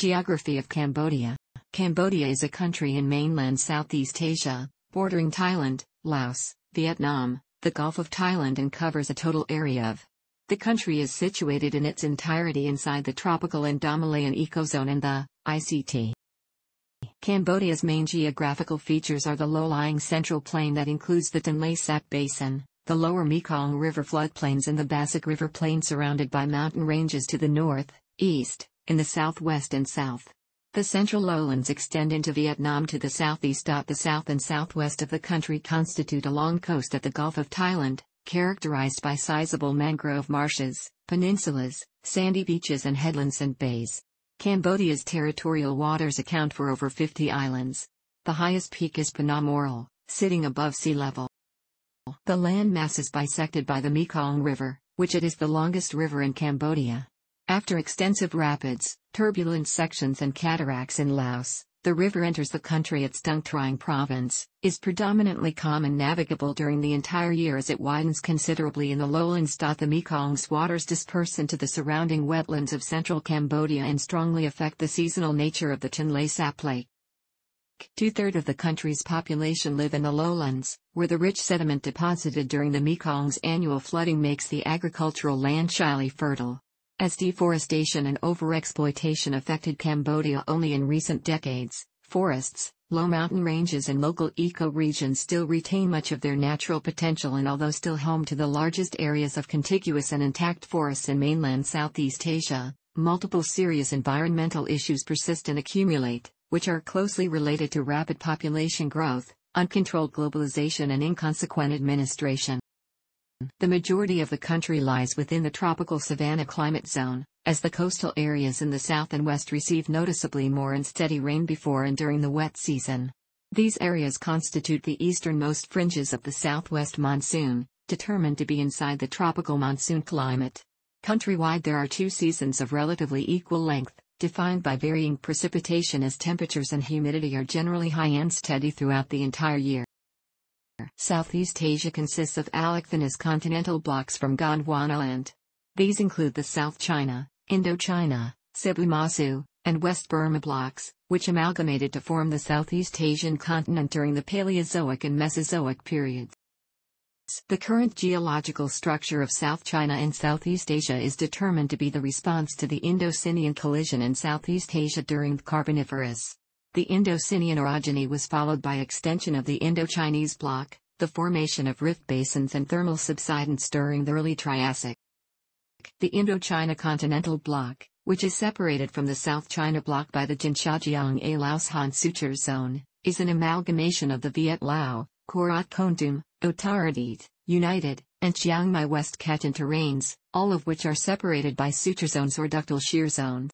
Geography of Cambodia Cambodia is a country in mainland Southeast Asia, bordering Thailand, Laos, Vietnam, the Gulf of Thailand and covers a total area of. The country is situated in its entirety inside the tropical Indomalayan ecozone and the ICT. Cambodia's main geographical features are the low-lying central plain that includes the Tonle Sap Basin, the lower Mekong River floodplains and the Bassac River Plain surrounded by mountain ranges to the north, east, in the southwest and south. The central lowlands extend into Vietnam to the southeast. The south and southwest of the country constitute a long coast at the Gulf of Thailand, characterized by sizable mangrove marshes, peninsulas, sandy beaches and headlands and bays. Cambodia's territorial waters account for over 50 islands. The highest peak is Phnom Aural, sitting above sea level. The landmass is bisected by the Mekong River, which it is the longest river in Cambodia. After extensive rapids, turbulent sections and cataracts in Laos, the river enters the country at Stung Treng province, is predominantly calm and navigable during the entire year as it widens considerably in the lowlands. The Mekong's waters disperse into the surrounding wetlands of central Cambodia and strongly affect the seasonal nature of the Tonle Sap Lake. Two-thirds of the country's population live in the lowlands, where the rich sediment deposited during the Mekong's annual flooding makes the agricultural land shyly fertile. As deforestation and overexploitation affected Cambodia only in recent decades, forests, low mountain ranges and local ecoregions still retain much of their natural potential and although still home to the largest areas of contiguous and intact forests in mainland Southeast Asia, multiple serious environmental issues persist and accumulate which are closely related to rapid population growth, uncontrolled globalization and inconsequent administration. The majority of the country lies within the tropical savanna climate zone, as the coastal areas in the south and west receive noticeably more and steady rain before and during the wet season. These areas constitute the easternmost fringes of the southwest monsoon, determined to be inside the tropical monsoon climate. Countrywide there are two seasons of relatively equal length, defined by varying precipitation as temperatures and humidity are generally high and steady throughout the entire year. Southeast Asia consists of allochthonous continental blocks from Gondwanaland. These include the South China, Indochina, Sibumasu, and West Burma blocks, which amalgamated to form the Southeast Asian continent during the Paleozoic and Mesozoic periods. The current geological structure of South China and Southeast Asia is determined to be the response to the Indo-Sinian collision in Southeast Asia during the Carboniferous. The Indo-Sinian orogeny was followed by extension of the Indo-Chinese block, the formation of rift basins and thermal subsidence during the early Triassic. The Indochina continental block, which is separated from the South China block by the Jinshajiang Ailaoshan Suture zone, is an amalgamation of the Viet Lao, Korat Kontum, Otaradit, United, and Chiang Mai West Kachin terrains, all of which are separated by suture zones or ductile shear zones.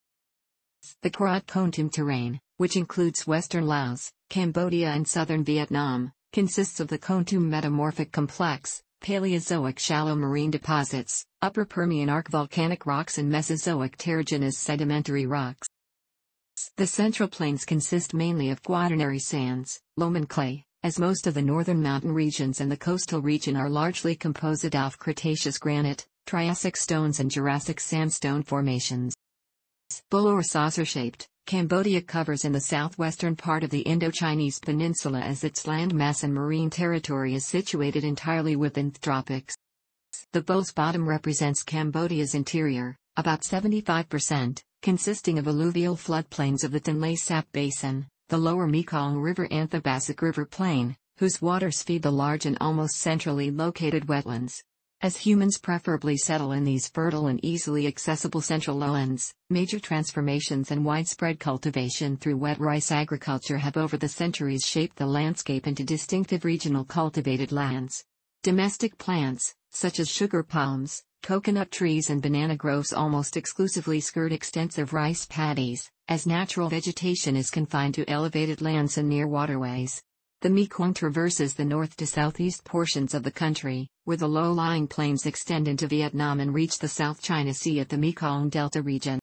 The Korat Kontum terrain, which includes western Laos, Cambodia and southern Vietnam, consists of the Kontum metamorphic complex, Paleozoic shallow marine deposits, Upper Permian Arc volcanic rocks and Mesozoic terrigenous sedimentary rocks. The central plains consist mainly of quaternary sands, loam and clay, as most of the northern mountain regions and the coastal region are largely composed of Cretaceous granite, Triassic stones and Jurassic sandstone formations. Bowl or saucer-shaped, Cambodia covers in the southwestern part of the Indochinese peninsula as its landmass and marine territory is situated entirely within the tropics. The bowl's bottom represents Cambodia's interior, about 75%, consisting of alluvial floodplains of the Tonle Sap Basin, the lower Mekong River and the Bassac River Plain, whose waters feed the large and almost centrally located wetlands. As humans preferably settle in these fertile and easily accessible central lowlands, major transformations and widespread cultivation through wet rice agriculture have over the centuries shaped the landscape into distinctive regional cultivated lands. Domestic plants, such as sugar palms, coconut trees and banana groves almost exclusively skirt extensive rice paddies, as natural vegetation is confined to elevated lands and near waterways. The Mekong traverses the north to southeast portions of the country, where the low-lying plains extend into Vietnam and reach the South China Sea at the Mekong Delta region.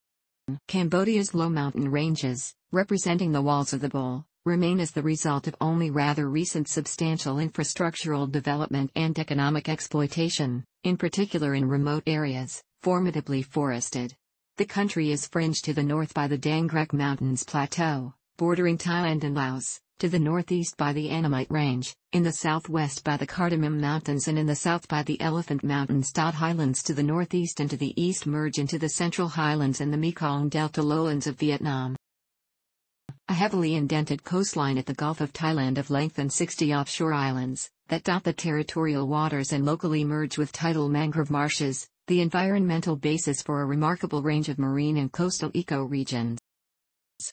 Cambodia's low mountain ranges, representing the walls of the bowl, remain as the result of only rather recent substantial infrastructural development and economic exploitation, in particular in remote areas, formidably forested. The country is fringed to the north by the Dangrek Mountains Plateau, bordering Thailand and Laos, to the northeast by the Annamite Range, in the southwest by the Cardamom Mountains and in the south by the Elephant Mountains. Highlands to the northeast and to the east merge into the Central Highlands and the Mekong Delta lowlands of Vietnam. A heavily indented coastline at the Gulf of Thailand of length and 60 offshore islands, that dot the territorial waters and locally merge with tidal mangrove marshes, the environmental basis for a remarkable range of marine and coastal ecoregions.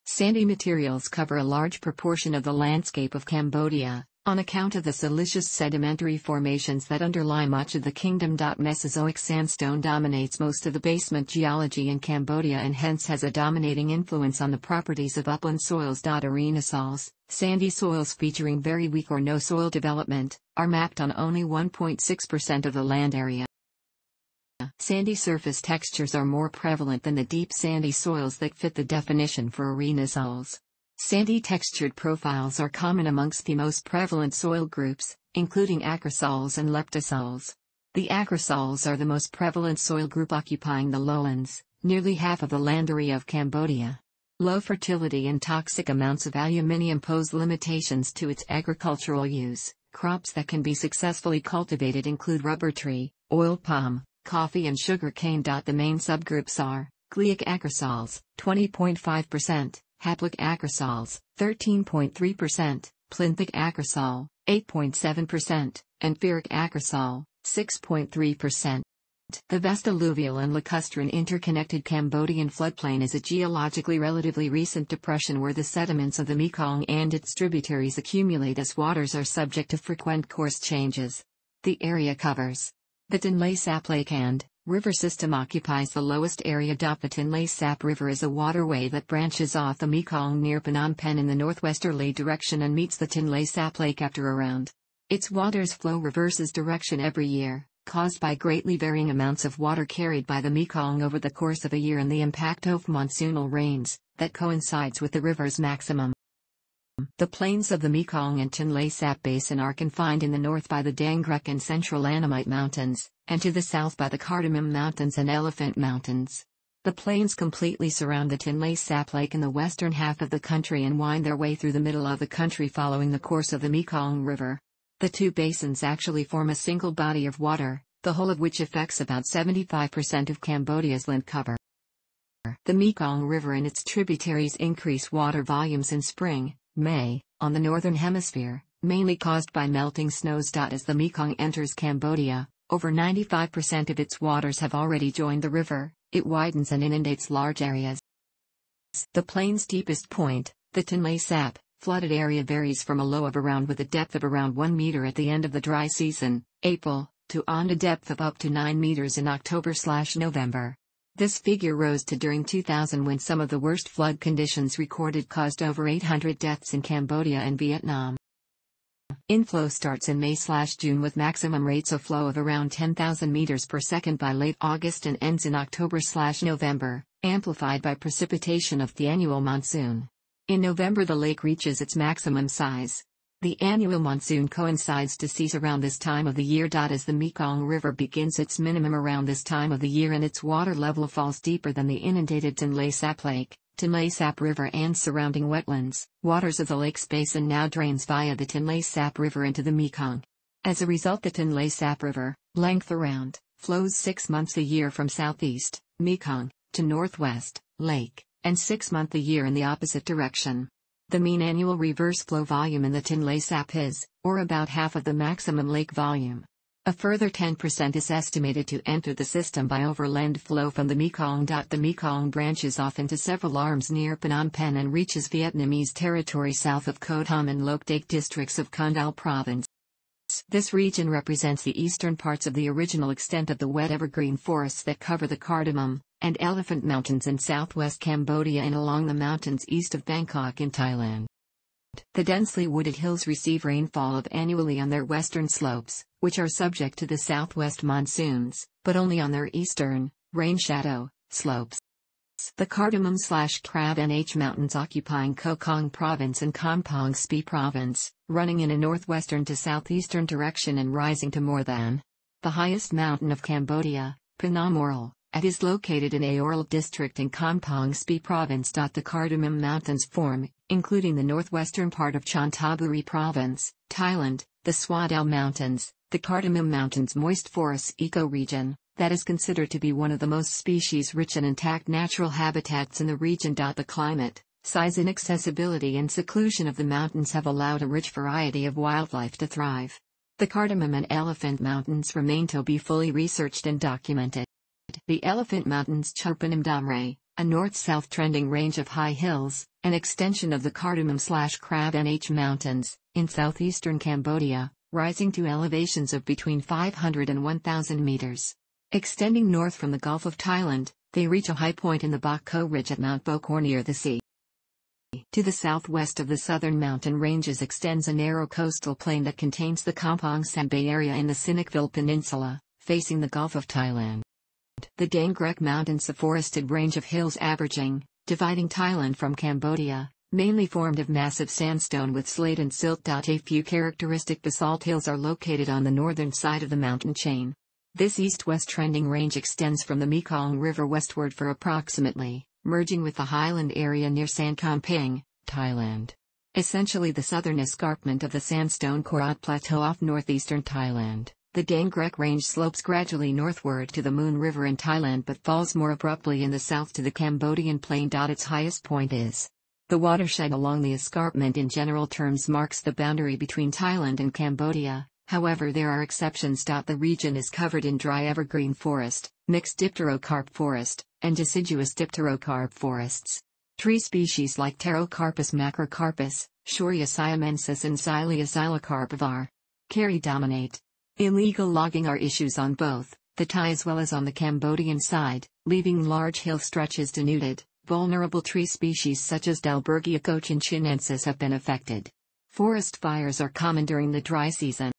Sandy materials cover a large proportion of the landscape of Cambodia, on account of the siliceous sedimentary formations that underlie much of the kingdom. Mesozoic sandstone dominates most of the basement geology in Cambodia and hence has a dominating influence on the properties of upland soils. Arenosols, sandy soils featuring very weak or no soil development, are mapped on only 1.6% of the land area. Sandy surface textures are more prevalent than the deep sandy soils that fit the definition for arenosols. Sandy textured profiles are common amongst the most prevalent soil groups, including acrisols and leptosols. The acrisols are the most prevalent soil group occupying the lowlands, nearly half of the land area of Cambodia. Low fertility and toxic amounts of aluminium pose limitations to its agricultural use. Crops that can be successfully cultivated include rubber tree, oil palm, coffee and sugar cane. The main subgroups are Gleyic acrisols, 20.5%, Haplic acrisols, 13.3%, Plinthic acrisol, 8.7%, and Ferric acrisol, 6.3%. The Vestiluvial and lacustrine interconnected Cambodian floodplain is a geologically relatively recent depression where the sediments of the Mekong and its tributaries accumulate as waters are subject to frequent course changes. The area covers the Tonle Sap Lake and river system occupies the lowest area. The Tonle Sap River is a waterway that branches off the Mekong near Phnom Penh in the northwesterly direction and meets the Tonle Sap Lake after around. Its waters flow reverses direction every year, caused by greatly varying amounts of water carried by the Mekong over the course of a year and the impact of monsoonal rains, that coincides with the river's maximum. The plains of the Mekong and Tonle Sap Basin are confined in the north by the Dangrek and Central Annamite Mountains, and to the south by the Cardamom Mountains and Elephant Mountains. The plains completely surround the Tonle Sap Lake in the western half of the country and wind their way through the middle of the country following the course of the Mekong River. The two basins actually form a single body of water, the whole of which affects about 75% of Cambodia's land cover. The Mekong River and its tributaries increase water volumes in spring, May, on the northern hemisphere, mainly caused by melting snows. As the Mekong enters Cambodia, over 95% of its waters have already joined the river, it widens and inundates large areas. The plain's deepest point, the Tonle Sap, flooded area varies from a low of around with a depth of around 1 meter at the end of the dry season, April, to on a depth of up to 9 meters in October/November. This figure rose to during 2000 when some of the worst flood conditions recorded caused over 800 deaths in Cambodia and Vietnam. Inflow starts in May/June with maximum rates of flow of around 10,000 meters per second by late August and ends in October/November, amplified by precipitation of the annual monsoon. In November the lake reaches its maximum size. The annual monsoon coincides to cease around this time of the year. As the Mekong River begins its minimum around this time of the year and its water level falls deeper than the inundated Tonle Sap Lake, Tonle Sap River and surrounding wetlands, waters of the lake's basin now drains via the Tonle Sap River into the Mekong. As a result the Tonle Sap River, length around, flows six months a year from southeast, Mekong, to northwest, lake, and six months a year in the opposite direction. The mean annual reverse flow volume in the Tonle Sap is, or about half of the maximum lake volume. A further 10% is estimated to enter the system by overland flow from the Mekong. The Mekong branches off into several arms near Phnom Penh and reaches Vietnamese territory south of Koh Thom and Lok districts of Kandal province. This region represents the eastern parts of the original extent of the wet evergreen forests that cover the Cardamom, and Elephant Mountains in southwest Cambodia and along the mountains east of Bangkok in Thailand. The densely wooded hills receive rainfall of annually on their western slopes, which are subject to the southwest monsoons, but only on their eastern, rain shadow, slopes. The Cardamom slash Krâvanh Mountains occupying Koh Kong Province and Kampong Speu Province, running in a northwestern to southeastern direction and rising to more than the highest mountain of Cambodia, Phnom Aural, It is located in Aoral district in Kampong Speu province. The Cardamom Mountains form, including the northwestern part of Chanthaburi province, Thailand, the Swadel Mountains, the Cardamom Mountains moist forests ecoregion, that is considered to be one of the most species-rich and intact natural habitats in the region. The climate, size inaccessibility and seclusion of the mountains have allowed a rich variety of wildlife to thrive. The Cardamom and Elephant Mountains remain to be fully researched and documented. The Elephant Mountains Chopanam Damre, a north-south trending range of high hills, an extension of the Cardamom slash Krâvanh Mountains, in southeastern Cambodia, rising to elevations of between 500 and 1,000 meters. Extending north from the Gulf of Thailand, they reach a high point in the Ko Ridge at Mount Bokor near the sea. To the southwest of the southern mountain ranges extends a narrow coastal plain that contains the Kampong Sambay area in the Sihanoukville Peninsula, facing the Gulf of Thailand. The Dangrek Mountains a forested range of hills averaging, dividing Thailand from Cambodia, mainly formed of massive sandstone with slate and silt. A few characteristic basalt hills are located on the northern side of the mountain chain. This east-west trending range extends from the Mekong River westward for approximately, merging with the highland area near San Kamphaeng, Thailand. Essentially the southern escarpment of the sandstone Korat Plateau off northeastern Thailand. The Dangrek Range slopes gradually northward to the Moon River in Thailand but falls more abruptly in the south to the Cambodian plain. Its highest point is. The watershed along the escarpment in general terms marks the boundary between Thailand and Cambodia, however there are exceptions. The region is covered in dry evergreen forest, mixed dipterocarp forest, and deciduous dipterocarp forests. Tree species like Pterocarpus macrocarpus, Shorea siamensis and Xylea xylocarp. Carry dominate. Illegal logging are issues on both, the Thai as well as on the Cambodian side, leaving large hill stretches denuded. Vulnerable tree species such as Dalbergia cochinchinensis have been affected. Forest fires are common during the dry season.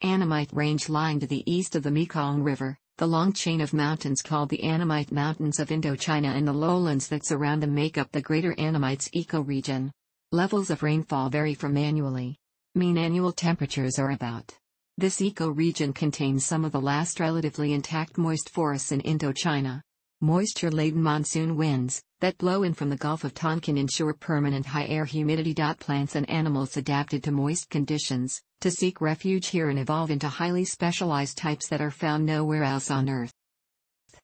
Annamite Range lying to the east of the Mekong River, the long chain of mountains called the Annamite Mountains of Indochina and the lowlands that surround them make up the Greater Annamites ecoregion. Levels of rainfall vary from annually. Mean annual temperatures are about this ecoregion contains some of the last relatively intact moist forests in Indochina. Moisture-laden monsoon winds, that blow in from the Gulf of Tonkin ensure permanent high air humidity. Plants and animals adapted to moist conditions, to seek refuge here and evolve into highly specialized types that are found nowhere else on Earth.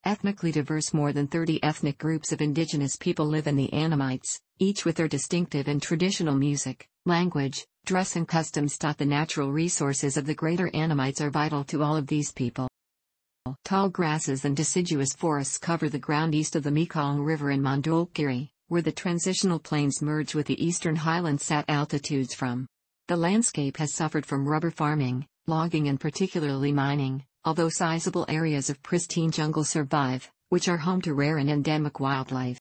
Ethnically diverse more than 30 ethnic groups of indigenous people live in the Annamites, each with their distinctive and traditional music, language, dress and customs. The natural resources of the greater Annamites are vital to all of these people. Tall grasses and deciduous forests cover the ground east of the Mekong River in Mondulkiri, where the transitional plains merge with the eastern highlands at altitudes from. The landscape has suffered from rubber farming, logging and particularly mining, although sizable areas of pristine jungle survive, which are home to rare and endemic wildlife.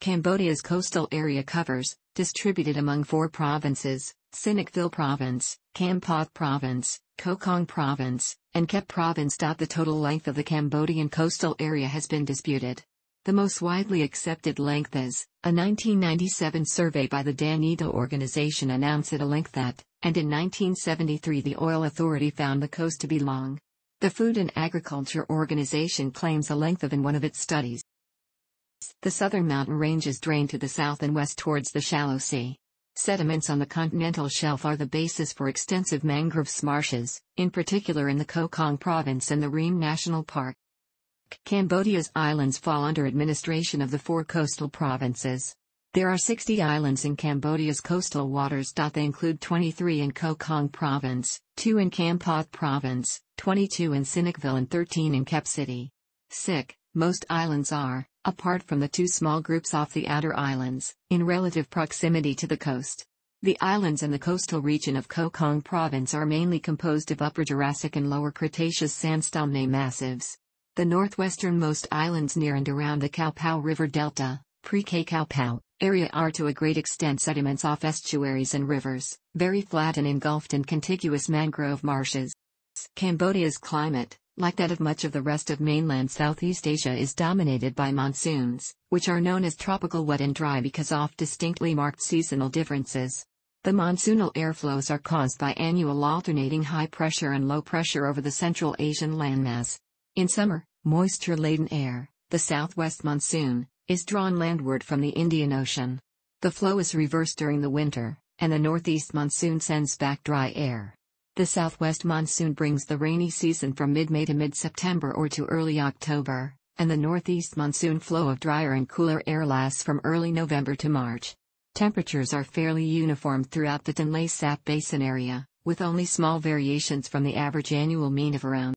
Cambodia's coastal area covers, distributed among four provinces, Sihanoukville Province, Kampot Province, Koh Kong Province, and Kep Province. The total length of the Cambodian coastal area has been disputed. The most widely accepted length is, a 1997 survey by the Danida organization announced a length that, and in 1973 the Oil Authority found the coast to be long. The Food and Agriculture Organization claims a length of in one of its studies. The southern mountain ranges drain to the south and west towards the shallow sea. Sediments on the continental shelf are the basis for extensive mangroves marshes, in particular in the Koh Kong province and the Ream National Park. Cambodia's islands fall under administration of the four coastal provinces. There are 60 islands in Cambodia's coastal waters. They include 23 in Koh Kong province, 2 in Kampot province, 22 in Sihanoukville and 13 in Kep City. Sick, most islands are, apart from the two small groups off the outer islands, in relative proximity to the coast. The islands in the coastal region of Koh Kong province are mainly composed of Upper Jurassic and Lower Cretaceous sandstone massives. The northwesternmost islands near and around the Kaupao River Delta, pre-Kaupao, area are to a great extent sediments off estuaries and rivers, very flat and engulfed in contiguous mangrove marshes. Cambodia's climate, like that of much of the rest of mainland Southeast Asia is dominated by monsoons, which are known as tropical wet and dry because of distinctly marked seasonal differences. The monsoonal airflows are caused by annual alternating high pressure and low pressure over the Central Asian landmass. In summer, Moisture-laden air, the southwest monsoon, is drawn landward from the Indian Ocean. The flow is reversed during the winter, and the northeast monsoon sends back dry air. The southwest monsoon brings the rainy season from mid-May to mid-September or to early October, and the northeast monsoon flow of drier and cooler air lasts from early November to March. Temperatures are fairly uniform throughout the Tonle Sap Basin area, with only small variations from the average annual mean of around.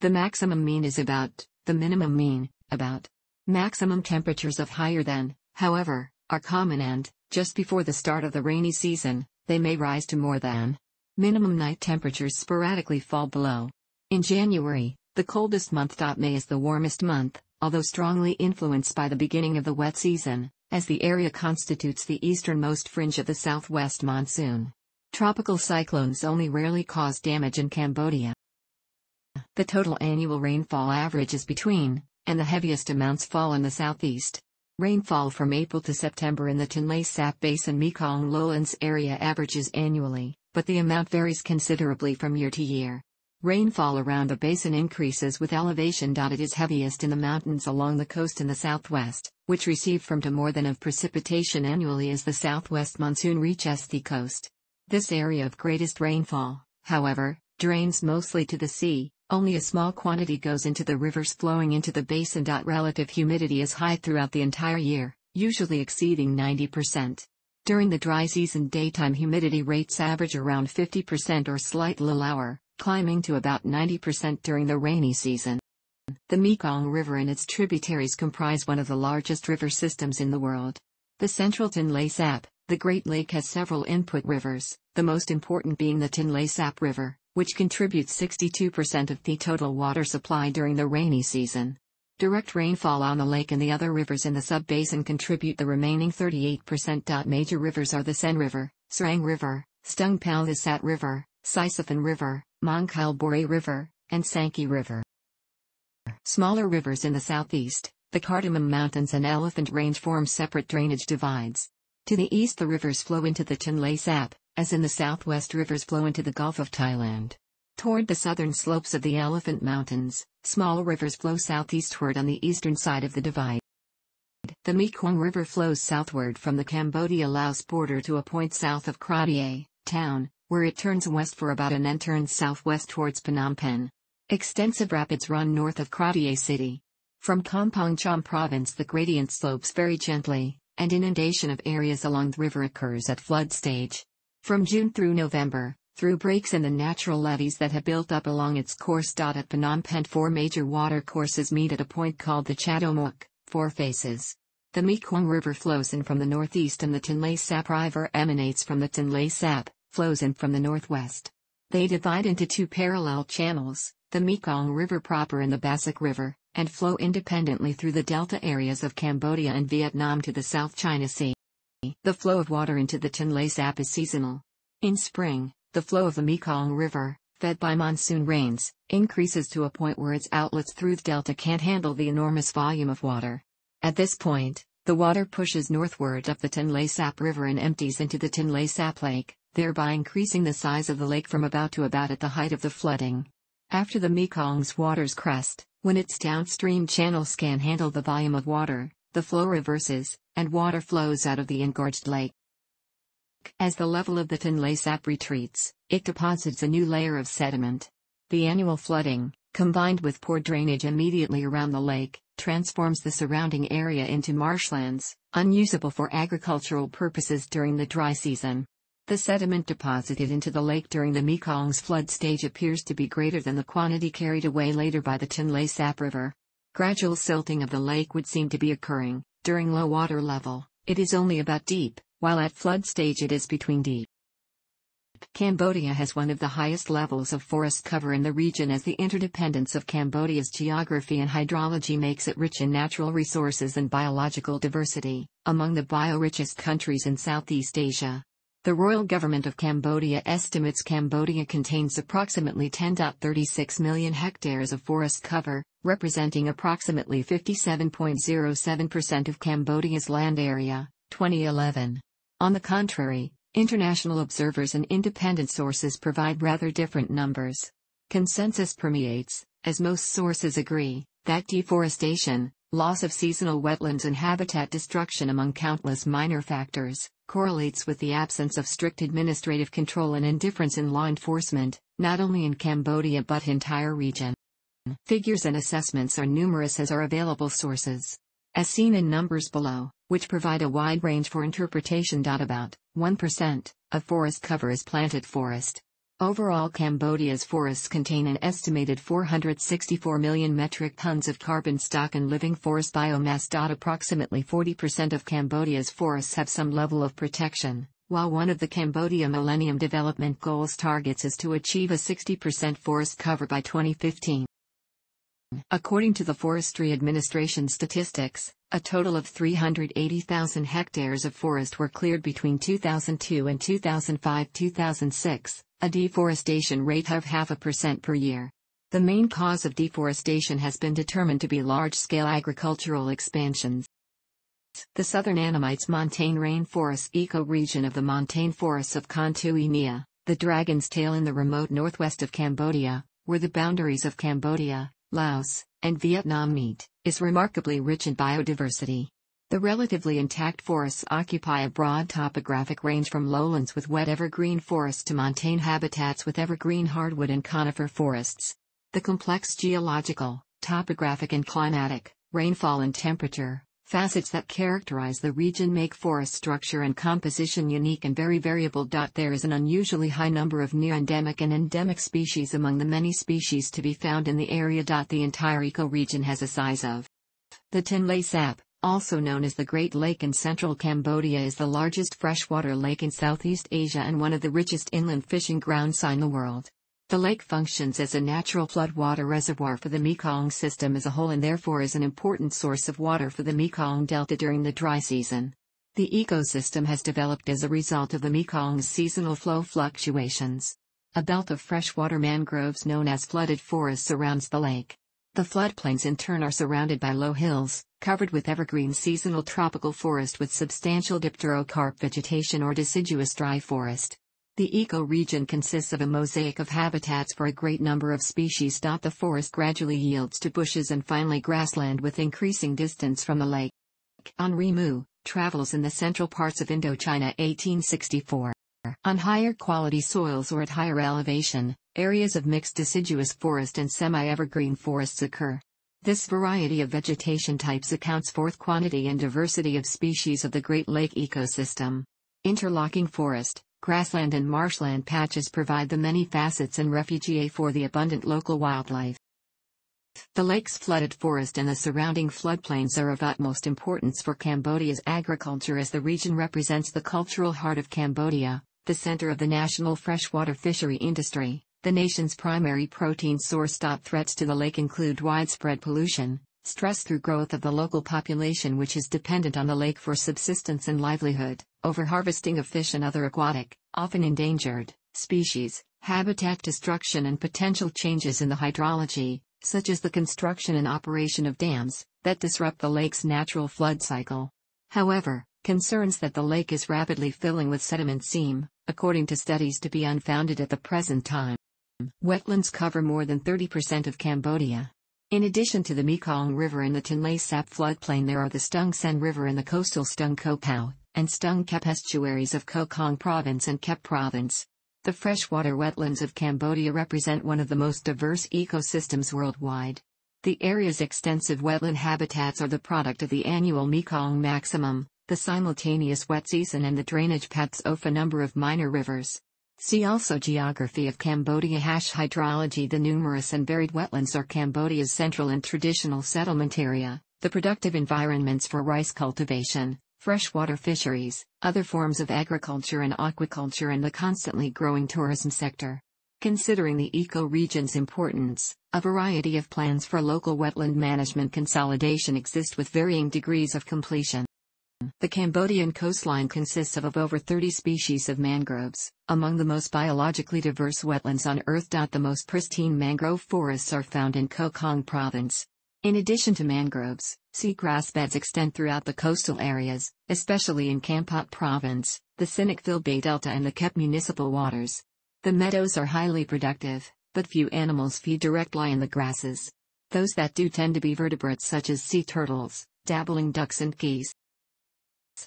The maximum mean is about, the minimum mean, about. Maximum temperatures of higher than, however, are common and, just before the start of the rainy season, they may rise to more than. Minimum night temperatures sporadically fall below. In January, the coldest month. May is the warmest month, although strongly influenced by the beginning of the wet season, as the area constitutes the easternmost fringe of the southwest monsoon. Tropical cyclones only rarely cause damage in Cambodia. The total annual rainfall average is between, and the heaviest amounts fall in the southeast. Rainfall from April to September in the Tonle Sap Basin Mekong lowlands area averages annually, but the amount varies considerably from year to year. Rainfall around the basin increases with elevation. It is heaviest in the mountains along the coast in the southwest, which receive from to more than of precipitation annually as the southwest monsoon reaches the coast. This area of greatest rainfall, however, drains mostly to the sea, only a small quantity goes into the rivers flowing into the basin. Relative humidity is high throughout the entire year, usually exceeding 90%. During the dry season, daytime humidity rates average around 50% or slightly lower, climbing to about 90% during the rainy season. The Mekong River and its tributaries comprise one of the largest river systems in the world. The central Tonle Sap, the Great Lake has several input rivers, the most important being the Tonle Sap River, which contributes 62% of the total water supply during the rainy season. Direct rainfall on the lake and the other rivers in the sub-basin contribute the remaining 38%. Major rivers are the Sen River, Srang River, Stung Palisat River, Sisophon River, Mongkol River, and Sankey River. Smaller rivers in the southeast, the Cardamom Mountains and Elephant Range form separate drainage divides. To the east the rivers flow into the Tonle Sap, as in the southwest rivers flow into the Gulf of Thailand. Toward the southern slopes of the Elephant Mountains, small rivers flow southeastward on the eastern side of the divide. The Mekong River flows southward from the Cambodia-Laos border to a point south of Kratie town, where it turns west for about and then turns southwest towards Phnom Penh. Extensive rapids run north of Kratie city. From Kampong Cham province the gradient slopes very gently, and inundation of areas along the river occurs at flood stage. From June through November, through breaks in the natural levees that have built up along its course. At Phnom Penh, four major water courses meet at a point called the Chaktomuk, Four Faces. The Mekong River flows in from the northeast and the Tonle Sap River emanates from the Tonle Sap, flows in from the northwest. They divide into two parallel channels, the Mekong River proper and the Bassac River, and flow independently through the delta areas of Cambodia and Vietnam to the South China Sea. The flow of water into the Tonle Sap is seasonal. In spring, the flow of the Mekong River, fed by monsoon rains, increases to a point where its outlets through the delta can't handle the enormous volume of water. At this point, the water pushes northward up the Tonle Sap River and empties into the Tonle Sap Lake, thereby increasing the size of the lake from about to about at the height of the flooding. After the Mekong's waters crest, when its downstream channels can handle the volume of water, the flow reverses, and water flows out of the engorged lake. As the level of the Tonle Sap retreats, it deposits a new layer of sediment. The annual flooding, combined with poor drainage immediately around the lake, transforms the surrounding area into marshlands, unusable for agricultural purposes during the dry season. The sediment deposited into the lake during the Mekong's flood stage appears to be greater than the quantity carried away later by the Tonle Sap River. Gradual silting of the lake would seem to be occurring. During low water level, it is only about deep, while at flood stage it is between deep. Cambodia has one of the highest levels of forest cover in the region as the interdependence of Cambodia's geography and hydrology makes it rich in natural resources and biological diversity, among the bio-richest countries in Southeast Asia. The royal government of Cambodia estimates Cambodia contains approximately 10.36 million hectares of forest cover, representing approximately 57.07% of Cambodia's land area, 2011. On the contrary, international observers and independent sources provide rather different numbers. Consensus permeates, as most sources agree, that deforestation, loss of seasonal wetlands and habitat destruction among countless minor factors, correlates with the absence of strict administrative control and indifference in law enforcement, not only in Cambodia but entire region. Figures and assessments are numerous as are available sources. As seen in numbers below, which provide a wide range for interpretation. About 1% of forest cover is planted forest. Overall Cambodia's forests contain an estimated 464 million metric tons of carbon stock and living forest biomass. Approximately 40% of Cambodia's forests have some level of protection, while one of the Cambodia Millennium Development Goals targets is to achieve a 60% forest cover by 2015. According to the Forestry Administration statistics, a total of 380,000 hectares of forest were cleared between 2002 and 2005-2006, a deforestation rate of half a percent per year. The main cause of deforestation has been determined to be large-scale agricultural expansions. The southern Annamites montane rainforest ecoregion of the montane forests of Kon the Dragon's Tail in the remote northwest of Cambodia, were the boundaries of Cambodia, Laos, and Vietnam meet, is remarkably rich in biodiversity. The relatively intact forests occupy a broad topographic range from lowlands with wet evergreen forests to montane habitats with evergreen hardwood and conifer forests. The complex geological, topographic and climatic, rainfall and temperature, facets that characterize the region make forest structure and composition unique and very variable. There is an unusually high number of near-endemic and endemic species among the many species to be found in the area. The entire ecoregion has a size of the Tonle Sap, also known as the Great Lake in central Cambodia is the largest freshwater lake in Southeast Asia and one of the richest inland fishing grounds in the world. The lake functions as a natural floodwater reservoir for the Mekong system as a whole and therefore is an important source of water for the Mekong Delta during the dry season. The ecosystem has developed as a result of the Mekong's seasonal flow fluctuations. A belt of freshwater mangroves known as flooded forests surrounds the lake. The floodplains in turn are surrounded by low hills, covered with evergreen seasonal tropical forest with substantial dipterocarp vegetation or deciduous dry forest. The ecoregion consists of a mosaic of habitats for a great number of species. The forest gradually yields to bushes and finally grassland with increasing distance from the lake. Henri Mouhot, Travels in the Central Parts of Indochina 1864. On higher quality soils or at higher elevation, areas of mixed deciduous forest and semi-evergreen forests occur. This variety of vegetation types accounts for the quantity and diversity of species of the Great Lake ecosystem. Interlocking forest, grassland and marshland patches provide the many facets and refugia for the abundant local wildlife. The lake's flooded forest and the surrounding floodplains are of utmost importance for Cambodia's agriculture as the region represents the cultural heart of Cambodia, the center of the national freshwater fishery industry, the nation's primary protein source. Threats to the lake include widespread pollution, stress through growth of the local population which is dependent on the lake for subsistence and livelihood, overharvesting of fish and other aquatic, often endangered, species, habitat destruction and potential changes in the hydrology, such as the construction and operation of dams, that disrupt the lake's natural flood cycle. However, concerns that the lake is rapidly filling with sediment seem, according to studies to be unfounded at the present time. Wetlands cover more than 30% of Cambodia. In addition to the Mekong River and the Tonle Sap floodplain there are the Stung Sen River and the coastal Stung Ko Pao, and Stung Kep estuaries of Koh Kong Province and Kep Province. The freshwater wetlands of Cambodia represent one of the most diverse ecosystems worldwide. The area's extensive wetland habitats are the product of the annual Mekong maximum, the simultaneous wet season and the drainage paths of a number of minor rivers. See also Geography of Cambodia Hash Hydrology The numerous and varied wetlands are Cambodia's central and traditional settlement area, the productive environments for rice cultivation, freshwater fisheries, other forms of agriculture and aquaculture and the constantly growing tourism sector. Considering the ecoregion's importance, a variety of plans for local wetland management consolidation exist with varying degrees of completion. The Cambodian coastline consists of, of over 30 species of mangroves, among the most biologically diverse wetlands on Earth. The most pristine mangrove forests are found in Koh Kong Province. In addition to mangroves, seagrass beds extend throughout the coastal areas, especially in Kampot Province, the Sihanoukville Bay Delta and the Kep municipal waters. The meadows are highly productive, but few animals feed directly in the grasses. Those that do tend to be vertebrates such as sea turtles, dabbling ducks and geese.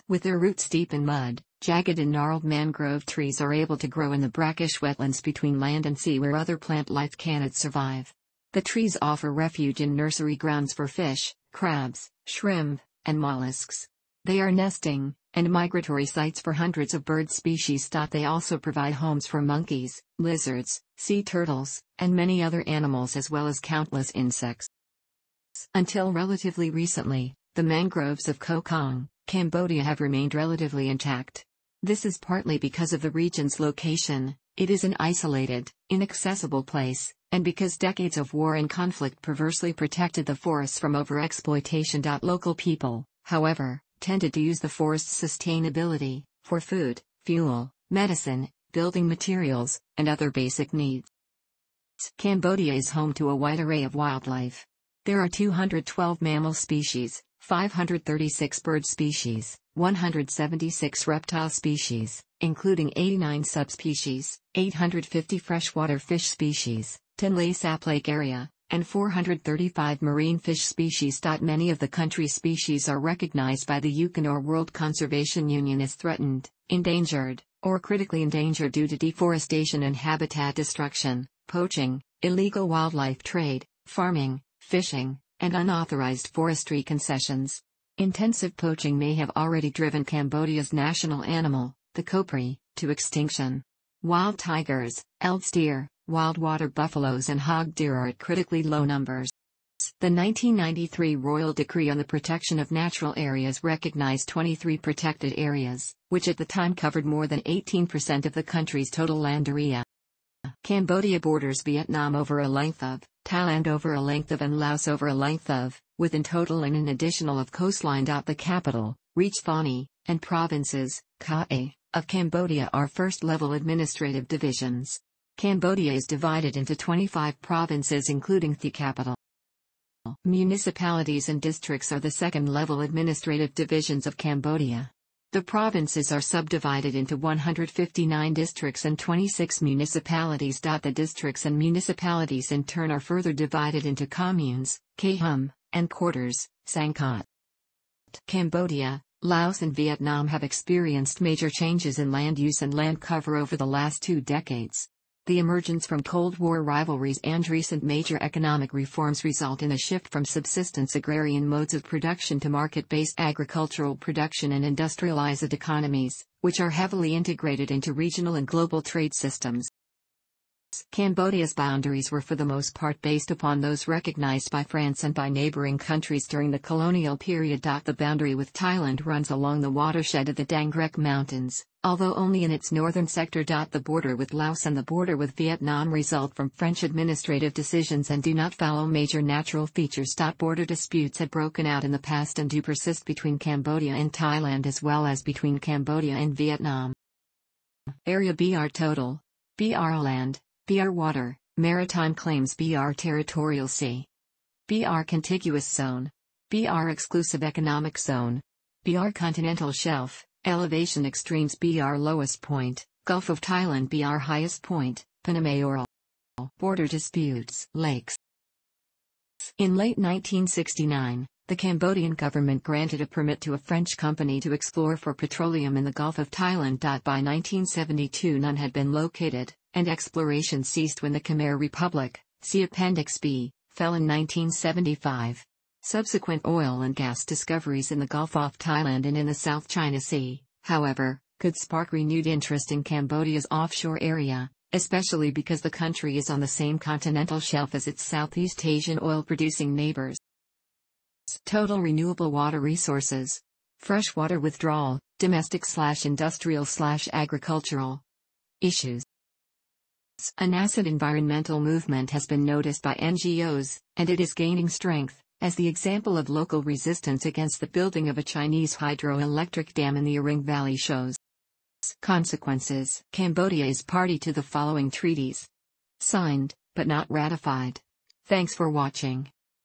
With their roots deep in mud, jagged and gnarled mangrove trees are able to grow in the brackish wetlands between land and sea where other plant life cannot survive. The trees offer refuge and nursery grounds for fish, crabs, shrimp, and mollusks. They are nesting and migratory sites for hundreds of bird species. They also provide homes for monkeys, lizards, sea turtles, and many other animals as well as countless insects. Until relatively recently, the mangroves of Koh Kong, Cambodia have remained relatively intact. This is partly because of the region's location, it is an isolated, inaccessible place, and because decades of war and conflict perversely protected the forests from overexploitation. Local people, however, tended to use the forest's sustainability for food, fuel, medicine, building materials, and other basic needs. Cambodia is home to a wide array of wildlife. There are 212 mammal species, 536 bird species, 176 reptile species, including 89 subspecies, 850 freshwater fish species, Tonle Sap Lake area, and 435 marine fish species. Many of the country's species are recognized by the UCAN or World Conservation Union as threatened, endangered, or critically endangered due to deforestation and habitat destruction, poaching, illegal wildlife trade, farming, fishing, and unauthorized forestry concessions. Intensive poaching may have already driven Cambodia's national animal, the kouprey, to extinction. Wild tigers, Elds deer, wild water buffaloes and hog deer are at critically low numbers. The 1993 Royal Decree on the Protection of Natural Areas recognized 23 protected areas, which at the time covered more than 18% of the country's total land area. Cambodia borders Vietnam over a length of, Thailand over a length of and Laos over a length of, with in total and an additional of coastline. The capital, Reach Thani, and provinces, Ka of Cambodia are first-level administrative divisions. Cambodia is divided into 25 provinces including the capital. Municipalities and districts are the second-level administrative divisions of Cambodia. The provinces are subdivided into 159 districts and 26 municipalities. The districts and municipalities in turn are further divided into communes, kham, and quarters, sangkat. Cambodia, Laos and Vietnam have experienced major changes in land use and land cover over the last two decades. The emergence from Cold War rivalries and recent major economic reforms result in a shift from subsistence agrarian modes of production to market-based agricultural production and industrialized economies, which are heavily integrated into regional and global trade systems. Cambodia's boundaries were for the most part based upon those recognized by France and by neighboring countries during the colonial period. The boundary with Thailand runs along the watershed of the Dangrek Mountains, although only in its northern sector. The border with Laos and the border with Vietnam result from French administrative decisions and do not follow major natural features. Border disputes had broken out in the past and do persist between Cambodia and Thailand as well as between Cambodia and Vietnam. Area BR total. BR land, BR Water, Maritime Claims BR Territorial Sea. BR Contiguous Zone. BR Exclusive Economic Zone. BR Continental Shelf, Elevation Extremes BR Lowest Point, Gulf of Thailand BR Highest Point, Phnom Aural. Border Disputes, Lakes. In late 1969, the Cambodian government granted a permit to a French company to explore for petroleum in the Gulf of Thailand. By 1972, none had been located, and exploration ceased when the Khmer Republic, see Appendix B, fell in 1975. Subsequent oil and gas discoveries in the Gulf off Thailand and in the South China Sea, however, could spark renewed interest in Cambodia's offshore area, especially because the country is on the same continental shelf as its Southeast Asian oil-producing neighbors. Total renewable water resources. Freshwater withdrawal, domestic slash industrial slash agricultural. Issues. An acid environmental movement has been noticed by NGOs, and it is gaining strength, as the example of local resistance against the building of a Chinese hydroelectric dam in the Areng Valley shows. Consequences Cambodia is party to the following treaties. Signed, but not ratified. Thanks for watching.